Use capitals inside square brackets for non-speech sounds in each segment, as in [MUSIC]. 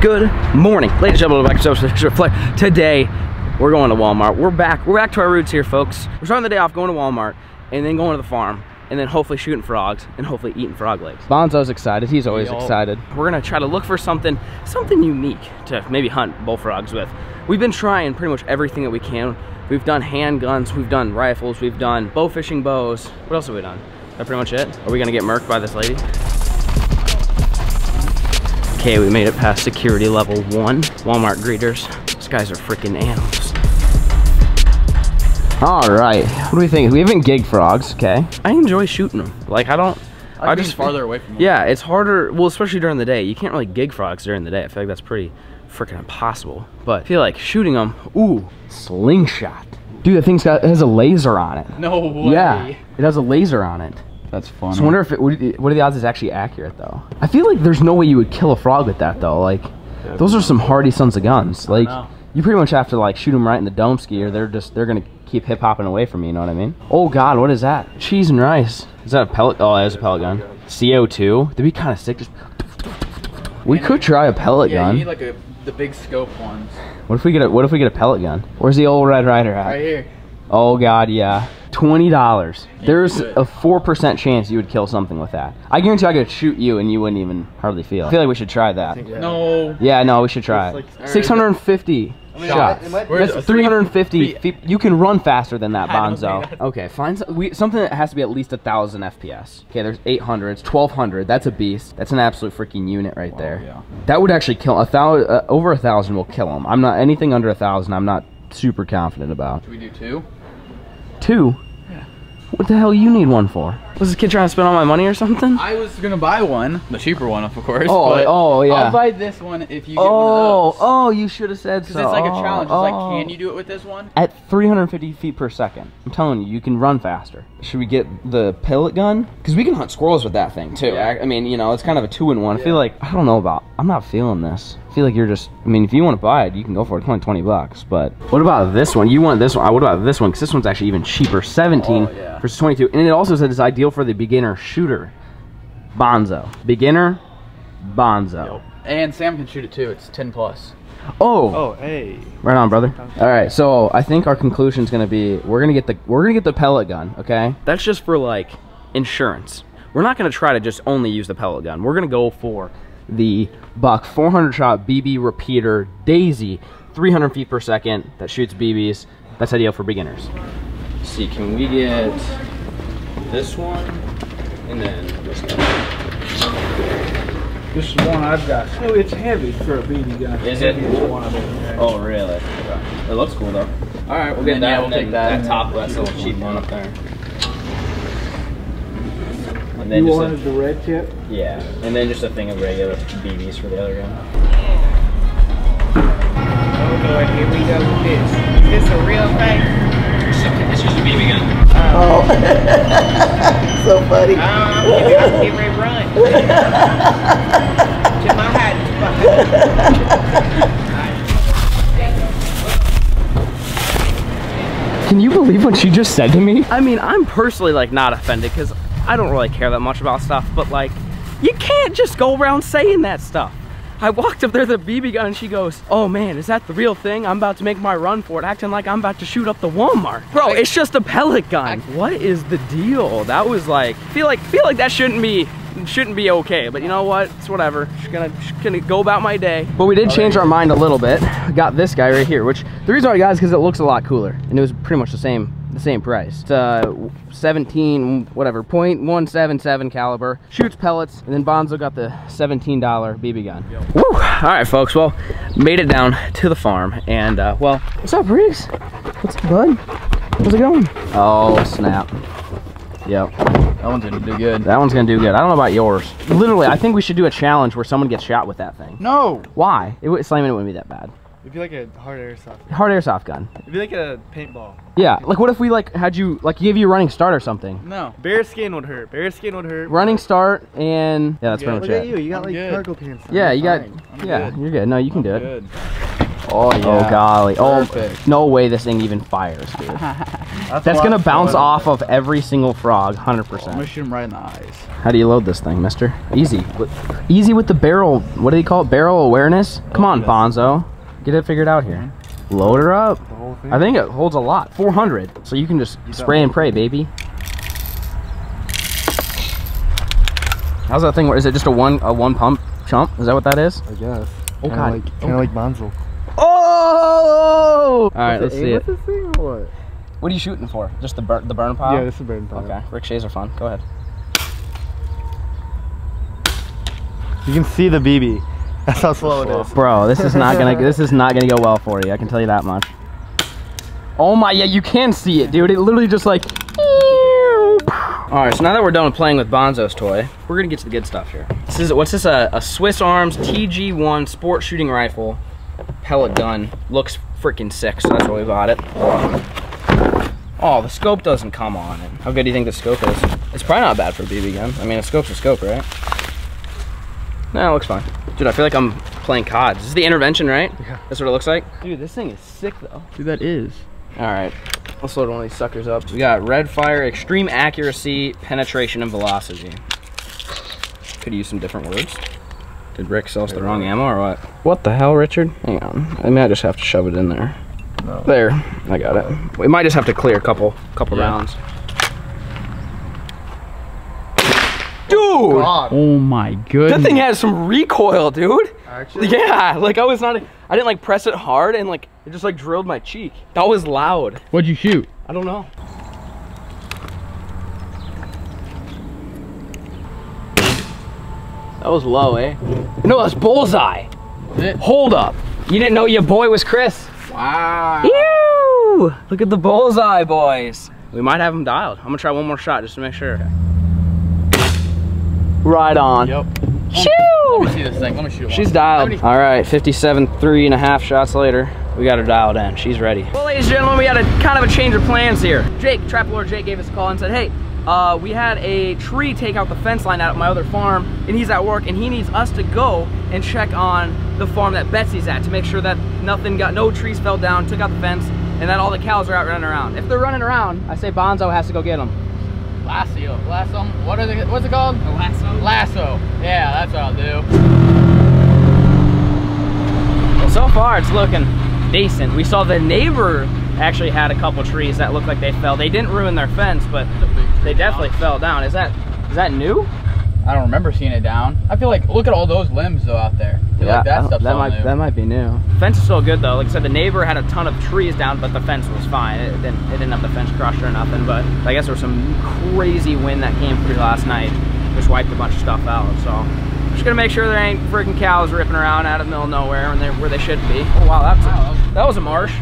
Good morning, ladies and gentlemen. Back to. Today, we're going to Walmart. We're back. We're back to our roots here, folks. We're starting the day off going to Walmart and then going to the farm and then hopefully shooting frogs and hopefully eating frog legs. Bonzo's excited. He's always Yo. excited. We're gonna try to look for something, something unique to maybe hunt bullfrogs with. We've been trying pretty much everything that we can. We've done handguns, we've done rifles, we've done bow fishing bows. What else have we done? That pretty much it? Are we gonna get murked by this lady? Okay, we made it past security level one. Walmart greeters. These guys are freaking animals. All right, what do we think? We haven't gig frogs, okay? I enjoy shooting them. Like, I don't, I, I just just farther away from them. Yeah, it's harder, well, especially during the day. You can't really gig frogs during the day. I feel like that's pretty freaking impossible. But I feel like shooting them, ooh, slingshot. Dude, the thing's got, has a laser on it. No way. Yeah, it has a laser on it. That's funny. So I wonder if it, what are the- what are the odds it's actually accurate though? I feel like there's no way you would kill a frog with that though. Like, those are some hardy sons of guns. Like, you pretty much have to like shoot them right in the dome ski, or they're just they're gonna keep hip hopping away from me. You know what I mean? Oh God, what is that? Cheese and rice. Is that a pellet? Oh, that is a pellet gun. CO2. That'd be kind of sick. Just. We could try a pellet yeah, gun. you need like a the big scope ones. what if we get a What if we get a pellet gun? Where's the old Red Ryder at? Right here. Oh God, yeah. Twenty dollars. There's a four percent chance you would kill something with that. I guarantee I could shoot you and you wouldn't even hardly feel. it. I feel like we should try that. No. Yeah, no, we should try it. like- Six hundred and fifty mean, shots. it might- That's three hundred and fifty feet? feet. You can run faster than that, Bonzo. Okay, find some, we, something that has to be at least a thousand FPS. Okay, there's eight hundred. It's twelve hundred. That's a beast. That's an absolute freaking unit right there. yeah. That would actually kill a thousand. Uh, over a thousand will kill him. I'm not anything under a thousand. I'm not super confident about. Do we do two? Two? Yeah. What the hell you need one for? Was this kid trying to spend all my money or something? I was gonna buy one, the cheaper one, of course. Oh, but oh, yeah. I'll buy this one if you get Oh, one of oh, those. oh, you should have said so. Because it's like a Oh, challenge. It's oh. like, can oh. you do it with this one? At 350 feet per second. I'm telling you, you can run faster. Should we get the pellet gun? Because we can hunt squirrels with that thing too. Yeah. I, I mean, you know, it's kind of a two in one. I feel like, I don't know about, I'm not feeling this. I feel like you're just, I mean, if you want to buy it, you can go for it. It's only 20 bucks. But what about this one? You want this one? What about this one? Because this one's actually even cheaper 17 Oh, yeah. versus 22. And it also says it's ideal for the beginner shooter. Bonzo. Beginner, Bonzo. And Sam can shoot it too. It's 10 plus. Oh, Oh, hey. Right on, brother. All right, so I think our conclusion is gonna be we're gonna get the we're gonna get the pellet gun. Okay. That's just for like insurance. We're not gonna try to just only use the pellet gun. We're gonna go for the Buck 400 shot BB repeater Daisy, 300 feet per second that shoots BBs. That's ideal for beginners. Let's see, can we get this one and then this one? This is one I've got. Oh, it's heavy for a BB gun. Is it? One I've ever. Oh, really? It looks cool though. All right, we'll get that. Yeah, we'll take that. That top, that's a little cheap one up there. And then You just wanted a, the red tip? yeah, and then just a thing of regular BBs for the other gun. Oh Lord, here we go with this. Is this a real thing? It's just a BB gun. Oh, [LAUGHS] So funny. Um, I'm getting, I'm getting ready to run. [LAUGHS] to my hiding spot. Can you believe what she just said to me? I mean, I'm personally like not offended because I don't really care that much about stuff, but like, you can't just go around saying that stuff. I walked up there with a BB gun and she goes, oh man, is that the real thing? I'm about to make my run for it, acting like I'm about to shoot up the Walmart. Bro, it's just a pellet gun. what is the deal? That was like, feel like, feel like that shouldn't be, shouldn't be okay, but you know what? It's whatever. Just gonna, just gonna go about my day. But we did change our mind a little bit. Got this guy right here, which the reason why I got is because it looks a lot cooler and it was pretty much the same the same price. It's uh 17 whatever 0.177 caliber. Shoots pellets and then Bonzo got the $17 BB gun. Woo! All right, folks. Well, made it down to the farm and uh, well, what's up, Briggs? What's up, bud? How's it going? Oh snap! Yep. That one's gonna do good. That one's gonna do good. I don't know about yours. Literally, I think we should do a challenge where someone gets shot with that thing. No! Why? It would slamming it wouldn't be that bad. It'd be like a hard airsoft. Hard airsoft gun. It'd be like a paintball. Yeah. Like, what if we like had you like give you a running start or something? No. Bear skin would hurt. Bear skin would hurt. Running start and yeah, that's Yeah, pretty Look much at you. You got I'm like good. cargo pants. on. Yeah, you got. I'm yeah, good. you're good. No, you can do it. Good. Oh yeah. Oh golly. Oh, Perfect. Oh no way this thing even fires, dude. [LAUGHS] That's, That's gonna bounce off of every single frog, 100%. I'm gonna shoot him right in the eyes. How do you load this thing, mister? Easy. Easy with the barrel, what do they call it? Barrel awareness? Come on, Bonzo. Get it figured out here. Mm-hmm. Load her up. The whole thing? I think it holds a lot. 400. So you can just spray and pray, baby. How's that thing? Is it just a one a one pump chump? Is that what that is? I guess. Oh, Kinda God. Like, kind of oh, like Bonzo. Oh! All right, let's see it. What's this thing or what? What are you shooting for? Just the burn the burn pile? Yeah, this is burn pile. Okay. Ricochets are fun. Go ahead. You can see the BB. That's how slow it is. Bro, this is not gonna this is not gonna go well for you. I can tell you that much. Oh my, yeah, you can see it, dude. It literally just like. All right, so now that we're done playing with Bonzo's toy, we're gonna get to the good stuff here. This is what's this? A, a Swiss Arms TG1 sport shooting rifle, pellet gun. Looks freaking sick, so that's why we bought it. Oh, the scope doesn't come on it. How good do you think the scope is? It's probably not bad for a BB gun. I mean, a scope's a scope, right? No, it looks fine. Dude, I feel like I'm playing COD. This is the intervention, right? Yeah. That's what it looks like? Dude, this thing is sick, though. Dude, that is. All right, let's load one of these suckers up. We got red fire, extreme accuracy, penetration, and velocity. Could use some different words. Did Rick sell us the wrong ammo or what? What the hell, Richard? Hang on, I might just have to shove it in there. No. There, I got it. We might just have to clear a couple, couple Yeah. rounds. Dude, God. Oh my goodness. that thing has some recoil, dude. Actually? Yeah, like I was not, I didn't like press it hard and like it just like drilled my cheek. That was loud. What'd you shoot? I don't know. That was low, eh? No, that's bullseye. it? Hold up. You didn't know your boy was Chris? Wow. Ew! Look at the bullseye, boys. We might have him dialed. I'm gonna try one more shot just to make sure. Right on. Yep. Shoo! Let me see this thing. Let me shoot. She's How dialed. All right, 57, three and a half shots later. We got her dialed in. She's ready. Well, ladies and gentlemen, we had a kind of a change of plans here. Jake, Trap Lord Jake gave us a call and said, hey, uh, we had a tree take out the fence line out at my other farm, and he's at work, and he needs us to go and check on the farm that Betsy's at to make sure that nothing got, no trees fell down, took out the fence, and that all the cows are out running around. If they're running around, I say Bonzo has to go get them. Lasso. Lasso. What are they? What's it called? A lasso? Lasso. Yeah, that's what I'll do. Well, so far it's looking decent. We saw the neighbor actually had a couple trees that looked like they fell. They didn't ruin their fence, but they definitely fell down. Is that is that new? I don't remember seeing it down. I feel like look at all those limbs though out there. I feel like that stuff's that might new. that might be new. Fence is still good though. Like I said, the neighbor had a ton of trees down, but the fence was fine. It didn't it didn't have the fence crushed or nothing. But I guess there was some crazy wind that came through last night, just wiped a bunch of stuff out. So. Just gonna make sure there ain't freaking cows ripping around out of the middle of nowhere when they're where they should be. Oh wow, that's Wow, a, that was a marsh.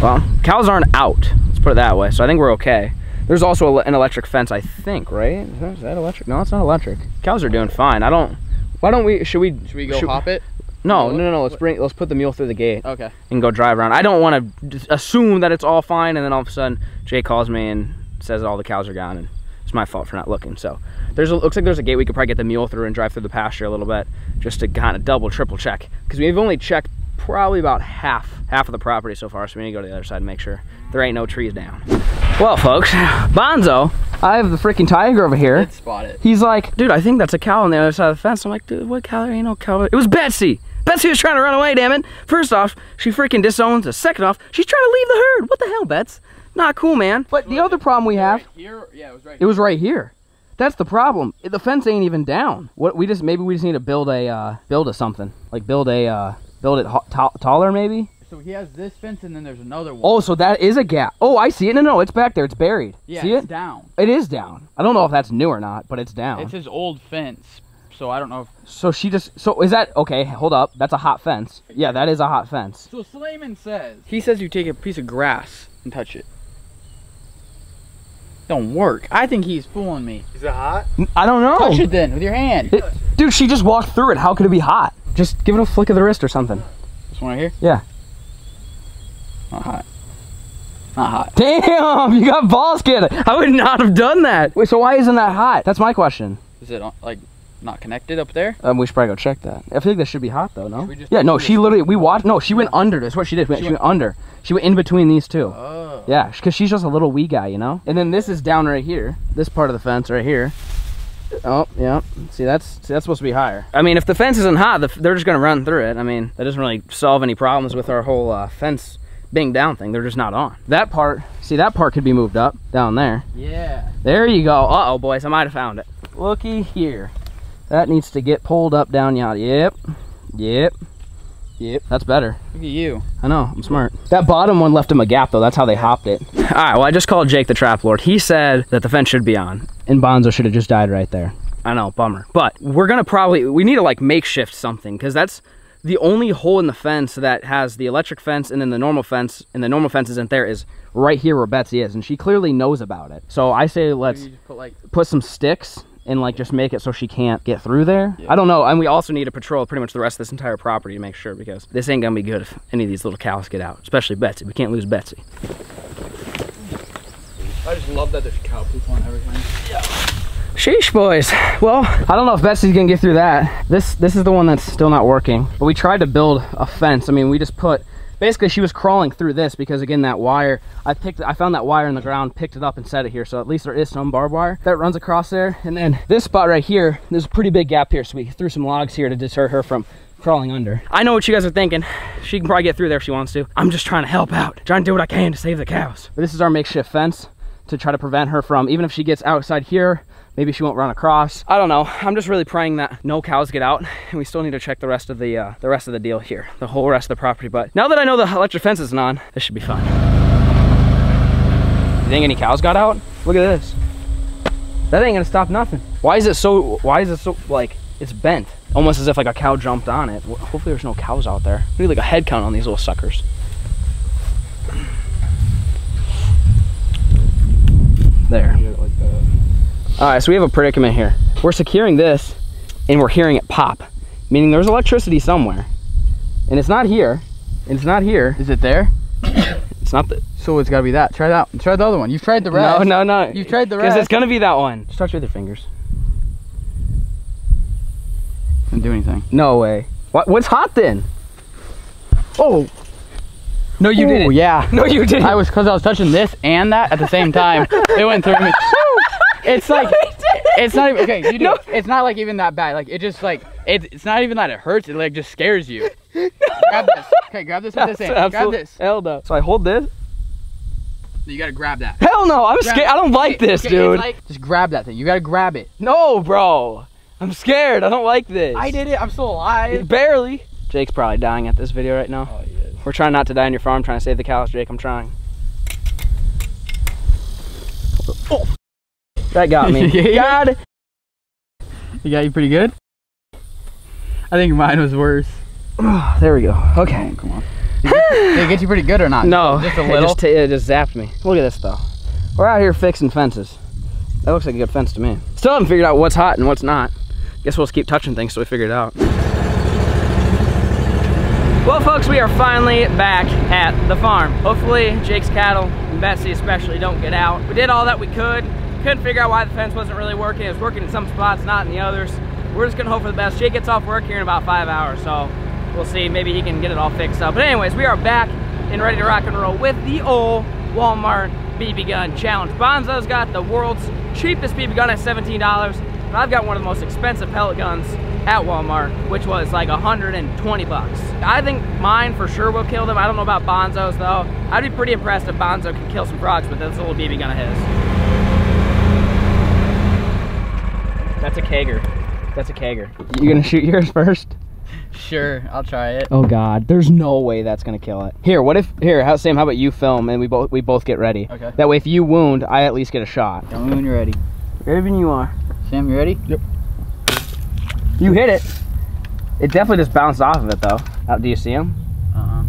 Well, cows aren't out. Let's put it that way. So I think we're okay. There's also a, an electric fence, I think, right? Is that, is that electric? No, it's not electric. Cows are doing fine. I don't. Why don't we? Should we? Should we go hop it? No, no, no, no. Let's bring. Let's put the mule through the gate Okay. and go drive around. I don't want to assume that it's all fine, and then all of a sudden Jay calls me and says all the cows are gone, and it's my fault for not looking. So there's a, looks like there's a gate we could probably get the mule through and drive through the pasture a little bit, just to kind of double, triple check, because we've only checked probably about half half of the property so far. So we need to go to the other side and make sure there ain't no trees down. Well, folks, [LAUGHS] Bonzo, I have the freaking tiger over here. Did spot it. He's like, dude, I think that's a cow on the other side of the fence. I'm like, dude, what cow? There ain't no cow. It was Betsy. Betsy was trying to run away, damn it. First off, she freaking disowns us. Second off, she's trying to leave the herd. What the hell, Bets? Not cool, man. But the other problem we have, Right here. Yeah, it was right. it was right here. That's the problem. The fence ain't even down. What we just maybe we just need to build a uh, build a something like build a uh, build it ho- ta- taller maybe. So he has this fence and then there's another one. Oh, so that is a gap. Oh, I see it. No, no, it's back there. It's buried. yeah, see it's it? down. It is down. I don't know if that's new or not, but it's down. It's his old fence. So I don't know if. So she just so is that okay? Hold up, that's a hot fence. Yeah, that is a hot fence. So Slayman says. He says you take a piece of grass and touch it. Don't work. I think he's fooling me. Is it hot? I don't know, Touch it then with your hand. It- dude. She just walked through it. How could it be hot? Just give it a flick of the wrist or something. This one right here. Yeah. Not hot. Not hot. Damn, [LAUGHS] you got balls, kid. I would not have done that. Wait, so why isn't that hot? That's my question. Is it like not connected up there? Um, we should probably go check that. I feel like that should be hot though, no? Should we just Yeah, no, she literally, we watched, no, she went under. That's what she did. She, went, under. She went in between these two. Oh. Yeah, because she's just a little wee guy, you know? And then this is down right here. This part of the fence right here. Oh, yeah. See, that's see, that's supposed to be higher. I mean, if the fence isn't hot, the, they're just going to run through it. I mean, that doesn't really solve any problems with our whole uh, fence being down thing. They're just not on. That part, see, that part could be moved up down there. Yeah. There you go. Uh-oh, boys. I might have found it. Looky here. That needs to get pulled up down yada. Yep. Yep. Yep. That's better. Look at you. I know, I'm smart. That bottom one left him a gap though, that's how they hopped it. All right, well I just called Jake the Trap Lord. He said that the fence should be on and Bonzo should have just died right there. I know, bummer. But we're gonna probably, we need to like makeshift something because that's the only hole in the fence that has the electric fence and then the normal fence and the normal fence isn't there is right here where Betsy is and she clearly knows about it. So I say let's put like put some sticks and like just make it so she can't get through there. I don't know. And we also need to patrol pretty much the rest of this entire property to make sure because this ain't gonna be good if any of these little cows get out, especially Betsy. We can't lose Betsy. I just love that there's cow poop on everything. Yeah. Sheesh, boys. Well, I don't know if Betsy's gonna get through that. This this is the one that's still not working. But we tried to build a fence. I mean, we just put basically she was crawling through this because again that wire I picked I found that wire in the ground, picked it up and set it here. So at least there is some barbed wire that runs across there. And then this spot right here, there's a pretty big gap here. So we threw some logs here to deter her from crawling under. I know what you guys are thinking. She can probably get through there if she wants to. I'm just trying to help out, trying to do what I can to save the cows. But this is our makeshift fence to try to prevent her from, even if she gets outside here, maybe she won't run across. I don't know. I'm just really praying that no cows get out, and we still need to check the rest of the uh, the rest of the deal here, the whole rest of the property. But now that I know the electric fence isn't on, this should be fun. You think any cows got out? Look at this. That ain't gonna stop nothing. Why is it so? Why is it so like it's bent? Almost as if like a cow jumped on it. Hopefully there's no cows out there. We need like a head count on these little suckers. There. All right, so we have a predicament here. We're securing this and we're hearing it pop, meaning there's electricity somewhere. And it's not here. And it's not here. Is it there? It's not the. So it's gotta be that. Try that. Try the other one. You've tried the rest. No, no, no. You've tried the Because rest. it's gonna be that one. Just touch with your fingers. Didn't do anything. No way. What? What's hot then? Oh. No, you Ooh, didn't. Oh yeah. [LAUGHS] No, you didn't. I was because I was touching this and that at the same time. [LAUGHS] it went through me. It's like it's not even okay. You do. it. It's not like even that bad. Like it just like it, it's not even that it hurts. It like just scares you. [LAUGHS] grab this. Okay, grab this with this [LAUGHS] hand. Grab Absolute- this. Hell no. So I hold this. You gotta grab that. Hell no. I'm Grab- scared. I don't like Okay, this, okay, dude. like- just grab that thing. You gotta grab it. no, bro. I'm scared. I don't like this. I did it. I'm still alive. Barely. Jake's probably dying at this video right now. Oh, he is. We're trying not to die on your farm, trying to save the cows, Jake. I'm trying. Oh. That got me. [LAUGHS] Yeah. God. You got you pretty good. I think mine was worse. [SIGHS] there we go. Okay. Come on. Did it, did it get you pretty good or not? No, just a It little. just, it just zapped me. Look at this though. We're out here fixing fences. That looks like a good fence to me. Still haven't figured out what's hot and what's not. Guess we'll just keep touching things till we figure it out. Well, folks, we are finally back at the farm. Hopefully, Jake's cattle, and Betsy especially, don't get out. We did all that we could. Couldn't figure out why the fence wasn't really working. It was working in some spots, not in the others. We're just gonna hope for the best. Jake gets off work here in about five hours, so we'll see. Maybe he can get it all fixed up. But anyways, we are back and ready to rock and roll with the old Walmart BB gun challenge. Bonzo's got the world's cheapest BB gun at $17, but I've got one of the most expensive pellet guns at Walmart, which was like 120 bucks. I think mine for sure will kill them. I don't know about Bonzo's though. I'd be pretty impressed if Bonzo could kill some frogs with this little BB gun of his. That's a Kager. That's a Kager. You gonna shoot yours first? Sure, I'll try it. Oh God, there's no way that's gonna kill it. Here, what if here? How Sam? How about you film and we both we both get ready? Okay. That way, if you wound, I at least get a shot. Tell me when you're ready. Ready when you are. Sam, you ready? Yep. You hit it. It definitely just bounced off of it though. Uh, do you see him? Uh-huh.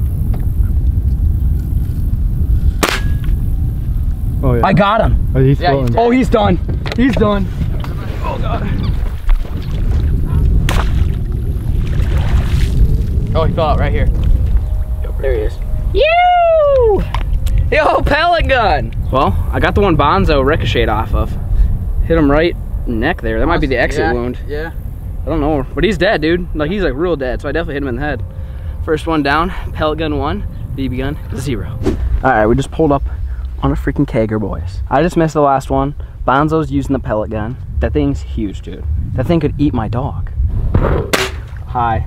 Oh yeah. I got him. oh, he's Yeah, he's Oh, he's done. He's done. Oh God. Oh, he fell out right here. There he is. You! Yo, pellet gun. Well, I got the one Bonzo ricocheted off of. Hit him right neck there. That might be the exit Yeah, wound. Yeah. I don't know, but he's dead, dude. Like he's like real dead. So I definitely hit him in the head. First one down, pellet gun one, BB gun zero. All right, we just pulled up on a freaking Kager, boys. I just missed the last one. Bonzo's using the pellet gun. That thing's huge, dude. That thing could eat my dog. Hi.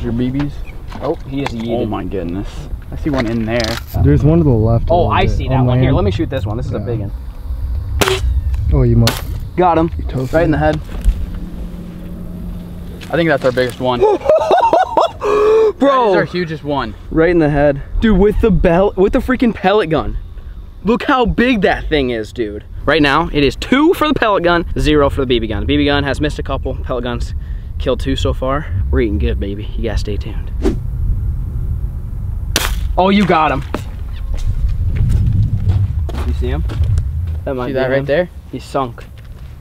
Your BBs? Oh, he is Oh my goodness. I see one in there. There's one to the left. Oh, I see that on one. Here, let me shoot this one. This is a big one. Oh, you must. Got him. Right in the head. I think that's our biggest one. [LAUGHS] That is Bro, our hugest one. right in the head. Dude, with the bell, with the freaking pellet gun. Look how big that thing is, dude. Right now, it is two for the pellet gun, zero for the BB gun. The BB gun has missed a couple. Pellet guns killed two so far. We're eating good, baby. You gotta stay tuned. Oh, you got him. You see him? That might See be that him. right there? He's sunk.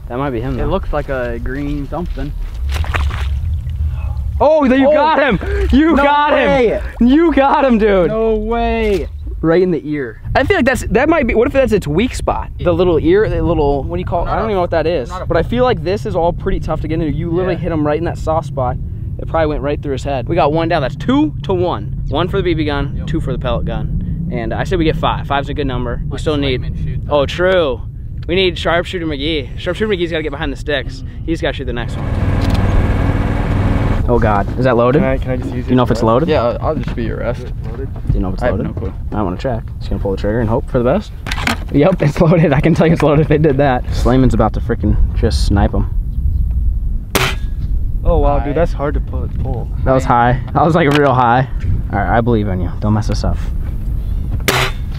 That might be him. It looks like a green something. Oh, you Oh. got him! You No got way. him! You got him, dude! No way. Right in the ear. I feel like that's that might be. What if that's its weak spot? The little ear, the little what do you call? it? I don't even know what that is. But I feel like this is all pretty tough to get into. You literally Yeah. hit him right in that soft spot. It probably went right through his head. We got one down. That's two to one. One for the BB gun, Yep. two for the pellet gun. And I said we get five. Five's a good number. We still need. Oh, true. We need sharpshooter McGee. Sharpshooter McGee's got to get behind the sticks. He's got to shoot the next one. Oh God, is that loaded? Can I, can I just use you know if it's loaded? Yeah, I'll- I'll just be your rest. Do you know if it's loaded? I have loaded? no clue. I want to check. Just gonna pull the trigger and hope for the best. Yep, it's loaded. I can tell you it's loaded if it did that. Slayman's about to freaking just snipe him. Oh wow, High. dude, that's hard to put, pull. That was high. That was like real high. All right, I believe in you. Don't mess us up.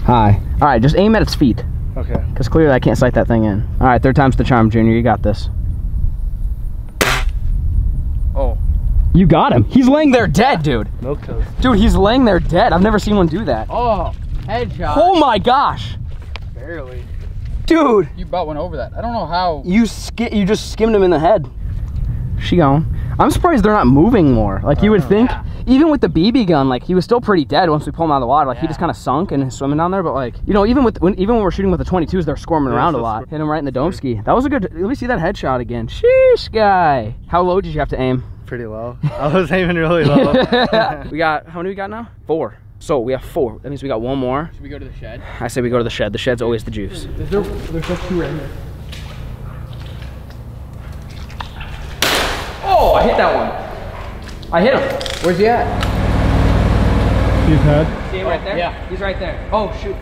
High. All right, just aim at its feet, Okay. because clearly I can't sight that thing in. All right, third time's the charm, Junior. You got this. You got him. He's laying there dead, dude. Milk toast. Dude, he's laying there dead. I've never seen one do that. Oh, headshot. Oh my gosh, Barely. dude. You bought went over that. I don't know how. You ski- you just skimmed him in the head. She gone. I'm surprised they're not moving more. Like you would uh, think, Yeah. even with the BB gun, like he was still pretty dead once we pulled him out of the water. Like he just kind of sunk and is swimming down there. But like you know, even with when, even when we're shooting with the 22s, they're squirming Yeah, around a lot. Hit him right in the dome ski. That was a good. Let me see that headshot again. Sheesh, guy. How low did you have to aim? Pretty low. I was aiming really low. [LAUGHS] we got how many we got now? Four. So we have four. That means we got one more. Should we go to the shed? I say we go to the shed. The shed's always the juice. There's, there's just two right here. Oh, I hit that one. I hit him. Where's he at? You've had? See him right there? yeah. He's right there. Oh, shoot.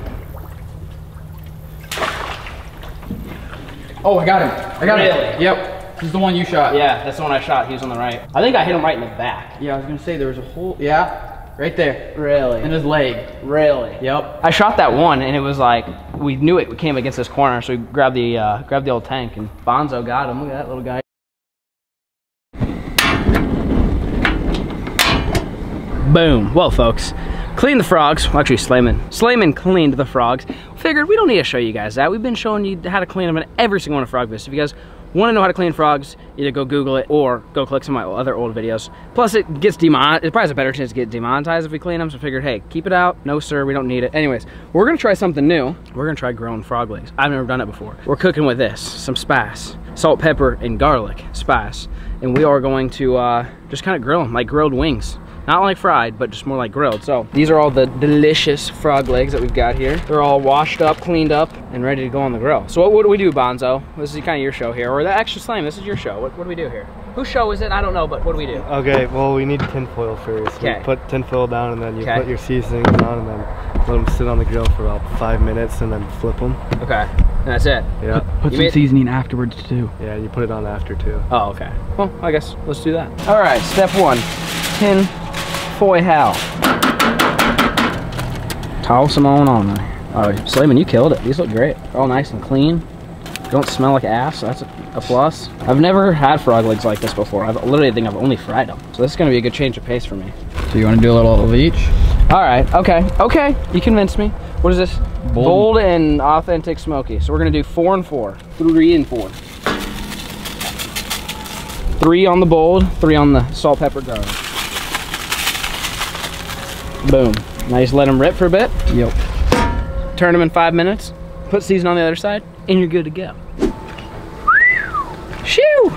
Oh, I got him. I got Really? him. Yep. This is the one you shot. Yeah, that's the one I shot. He was on the right. I think I hit him right in the back. Yeah, I was gonna say there was a hole. Yeah. Right there. Really? In his leg. really? Yep. I shot that one, and it was like we knew it came against this corner, so we grabbed the uh, grabbed the old tank, and Bonzo got him. Look at that little guy. Boom. Well, folks, clean the frogs. Well, actually, Slayman. Slayman cleaned the frogs. Figured we don't need to show you guys that. We've been showing you how to clean them in every single one of Frogvis. If you guys want to know how to clean frogs, either go Google it or go click some of my other old videos. Plus, it gets demonetized. It probably has a better chance to get demonetized if we clean them. So I figured, hey, keep it out. No, sir, we don't need it. Anyways, we're gonna try something new. We're gonna try growing frog legs. I've never done it before. We're cooking with this, some spice, salt, pepper, and garlic spice, and we are going to uh, just kind of grill them like grilled wings. Not like fried, but just more like grilled. So these are all the delicious frog legs that we've got here. They're all washed up, cleaned up, and ready to go on the grill. So what, what do we do, Bonzo? This is kind of your show here, or the extra slam. This is your show. What, what do we do here? Whose show is it? I don't know, but what do we do? Okay, well we need tinfoil first. Okay. You put tinfoil down and then you Okay. put your seasonings on and then let them sit on the grill for about five minutes and then flip them. Okay, and that's it. Yeah. Put You some made- seasoning afterwards too. Yeah, you put it on after too. Oh, okay. Well, I guess let's do that. All right, step one, tin foil. Toss them on on there. Oh, Slayman, you killed it. These look great. They're all nice and clean. Don't smell like ass, so that's a, a plus. I've never had frog legs like this before. I've literally think I've only fried them. So this is gonna be a good change of pace for me. So you want to do a little of each? All right, okay, okay. You convinced me. What is this? Bold. Bold and authentic smoky. So we're gonna do four and four. Three and four. Three on the bold, three on the salt, pepper, garlic. Boom. Now you just let them rip for a bit. Yep. Turn them in five minutes. Put season on the other side, and you're good to go. Shoo!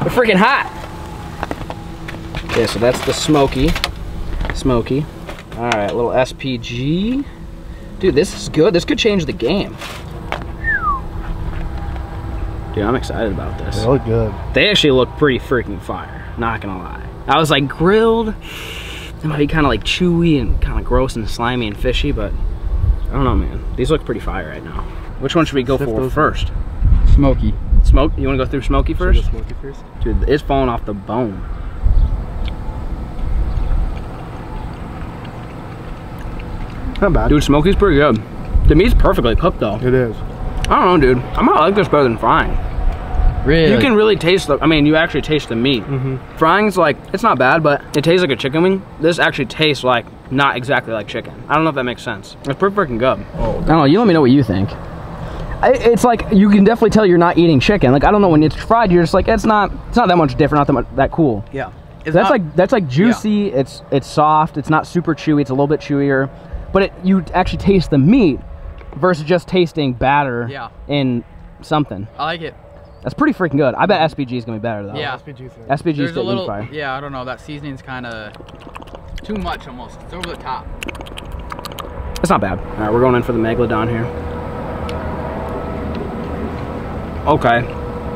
They're freaking hot. Okay, so that's the smoky. Smoky. All right, little SPG. Dude, this is good. This could change the game. Dude, I'm excited about this. They look good. They actually look pretty freaking fire. Not gonna lie. I was like grilled. They might be kind of like chewy and kind of gross and slimy and fishy, but I don't know, man. These look pretty fire right now. Which one should we go Sniff for first? Smoky. Smoke? You want to go through smoky Should I go first? Smoky first. Dude, it's falling off the bone. Not bad. Dude, smoky's pretty good. The meat's perfectly cooked though. It is. I don't know, dude. I might like this better than frying. Really? You can really taste the, I mean, you actually taste the meat. Mm-hmm. Frying's like, it's not bad, but it tastes like a chicken wing. This actually tastes like, not exactly like chicken. I don't know if that makes sense. It's pretty freaking good. I don't know, you let me know what you think. I- It's like, you can definitely tell you're not eating chicken. Like, I don't know, when it's fried, you're just like, it's not, it's not that much different, not that much, that cool. Yeah. It's that's not- like, that's like juicy, it's, it's soft, it's not super chewy, it's a little bit chewier. But it, you actually taste the meat versus just tasting batter Yeah. in something. I like it. That's pretty freaking good. I bet SPG is gonna be better though. Yeah. SPG thing. SPG is There's a getting little. fire. Yeah, I don't know. That seasoning's kind of too much almost. It's over the top. It's not bad. All right, we're going in for the Megalodon here. Okay,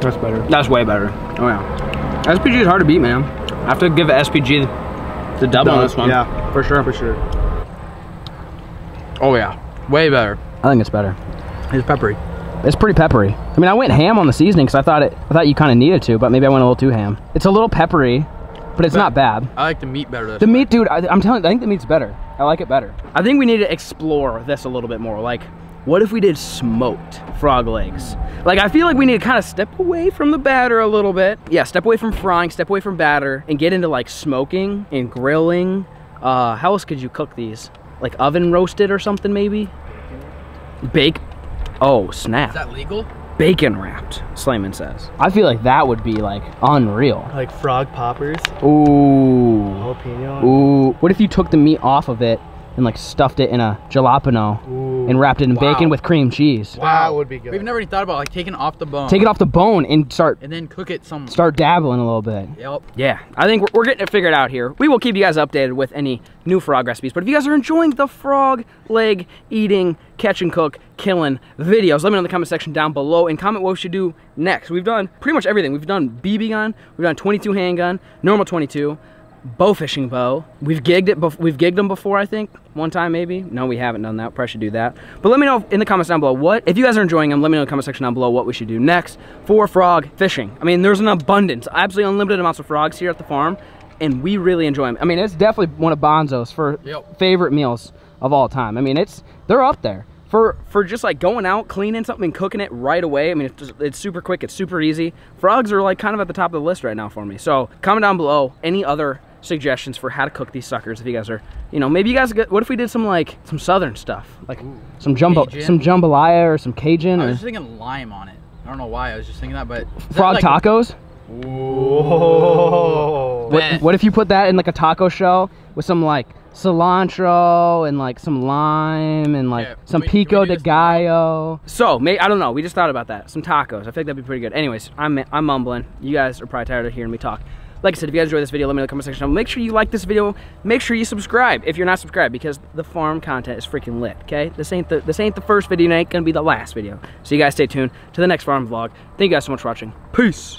That's better. that's way better. Oh yeah. SPG is hard to beat, man. I have to give SPG the double on this one. Yeah, for sure. for sure. Oh yeah, way better. I think it's better. It's peppery. It's pretty peppery. I mean, I went ham on the seasoning because I thought it. I thought you kind of needed to, but maybe I went a little too ham. It's a little peppery, but it's But- not bad. I like the meat better. This The way. meat, dude, I, I'm telling you, I think the meat's better. I like it better. I think we need to explore this a little bit more. Like, what if we did smoked frog legs? Like, I feel like we need to kind of step away from the batter a little bit. Yeah, step away from frying, step away from batter, and get into like smoking and grilling. Uh, how else could you cook these? Like oven roasted or something, maybe? Bake. Oh, snap. Is that legal? Bacon wrapped, Slayman says. I feel like that would be like unreal. Like frog poppers, Ooh. jalapeno. Ooh, what if you took the meat off of it and like stuffed it in a jalapeno Ooh. And wrapped it in Wow. bacon with cream cheese? Wow, That would be good. We've never even thought about like taking off the bone. Take it off the bone and start and then cook it some. start dabbling a little bit. Yep. Yeah, I think we're, we're getting it figured out here. We will keep you guys updated with any new frog recipes. But if you guys are enjoying the frog leg eating, catch and cook, killing videos, let me know in the comment section down below and comment what we should do next. We've done pretty much everything. We've done BB gun, we've done 22 handgun, normal 22, bow fishing bow. We've gigged it. We've gigged them before, I think, one time maybe. No, we haven't done that. Probably should do that. But let me know in the comments down below what if you guys are enjoying them. Let me know in the comment section down below what we should do next for frog fishing. I mean, there's an abundance, absolutely unlimited amounts of frogs here at the farm, and we really enjoy them. I mean, it's definitely one of Bonzo's for Yep. favorite meals of all time. I mean, it's they're up there. For, for just like going out, cleaning something and cooking it right away. I mean, it's, just, it's super quick, it's super easy. Frogs are like kind of at the top of the list right now for me. So comment down below any other suggestions for how to cook these suckers if you guys are, you know, maybe you guys get, what if we did some like some southern stuff? Like some jumbo, Cajun. some jambalaya or some Cajun I or was just thinking lime on it. I don't know why I was just thinking that, but is that frog like- tacos. Oh. What, what if you put that in like a taco shell with some like cilantro and like some lime and like Yeah, some can we- pico de do this tomorrow? gallo? So, may, I don't know. We just thought about that. Some tacos. I think like that'd be pretty good. Anyways, I'm I'm mumbling. You guys are probably tired of hearing me talk. Like I said, if you guys enjoyed this video, let me know in the comment section. Make sure you like this video. Make sure you subscribe if you're not subscribed because the farm content is freaking lit. Okay, this ain't the this ain't the first video. and it Ain't gonna be the last video. So you guys stay tuned to the next farm vlog. Thank you guys so much for watching. Peace.